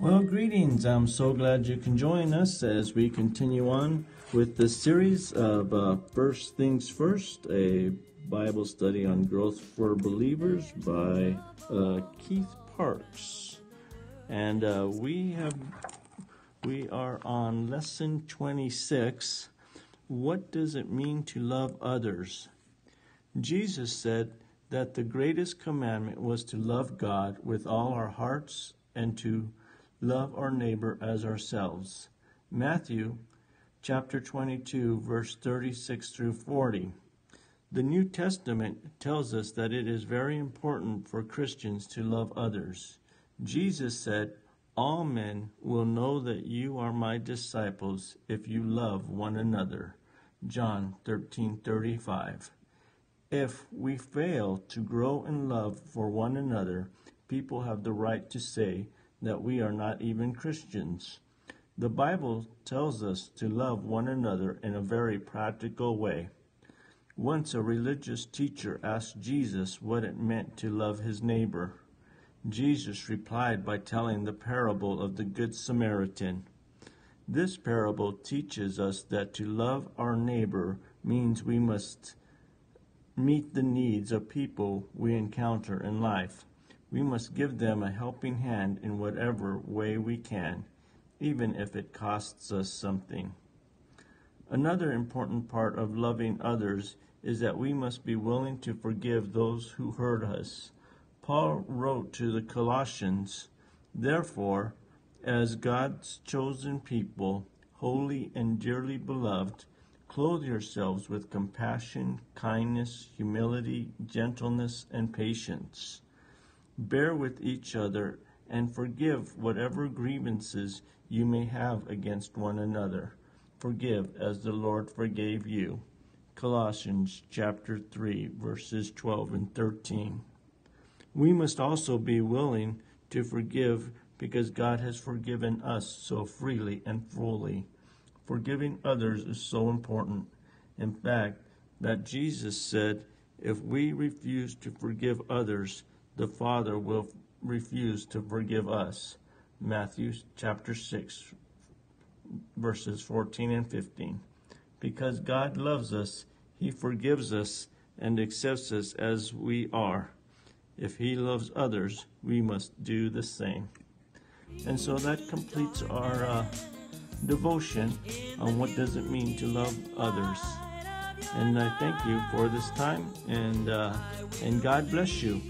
Well, greetings. I'm so glad you can join us as we continue on with this series of uh, First Things First, a Bible study on growth for believers by uh, Keith Parks. And uh, we have we are on lesson 26. What does it mean to love others? Jesus said that the greatest commandment was to love God with all our hearts and to love our neighbor as ourselves. Matthew chapter 22 verse 36 through 40. The New Testament tells us that it is very important for Christians to love others. Jesus said, All men will know that you are my disciples if you love one another. John 13:35. If we fail to grow in love for one another, people have the right to say that we are not even Christians. The Bible tells us to love one another in a very practical way. Once a religious teacher asked Jesus what it meant to love his neighbor. Jesus replied by telling the parable of the Good Samaritan. This parable teaches us that to love our neighbor means we must meet the needs of people we encounter in life. We must give them a helping hand in whatever way we can, even if it costs us something. Another important part of loving others is that we must be willing to forgive those who hurt us. Paul wrote to the Colossians, Therefore, as God's chosen people, holy and dearly beloved, clothe yourselves with compassion, kindness, humility, gentleness, and patience. Bear with each other and forgive whatever grievances you may have against one another. Forgive as the Lord forgave you. Colossians chapter 3 verses 12 and 13. We must also be willing to forgive because God has forgiven us so freely and fully. Forgiving others is so important. In fact, that Jesus said, if we refuse to forgive others, the Father will refuse to forgive us. Matthew chapter 6 verses 14 and 15. Because God loves us, He forgives us and accepts us as we are. If He loves others, we must do the same. And so that completes our uh, devotion on what does it mean to love others. And I thank you for this time, and uh, and God bless you.